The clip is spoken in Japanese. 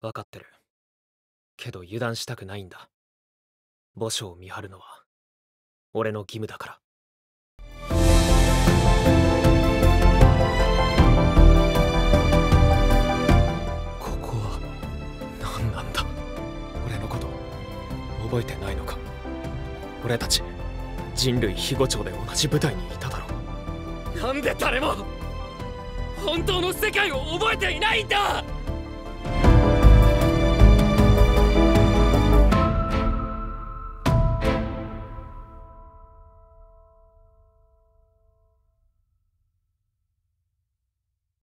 分かってる。けど油断したくないんだ。墓所を見張るのは俺の義務だから。ここは何なんだ？俺のこと覚えてないのか？俺たち人類庇護庁で同じ舞台にいただろう。なんで誰も本当の世界を覚えていないんだ！